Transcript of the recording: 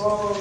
Bom,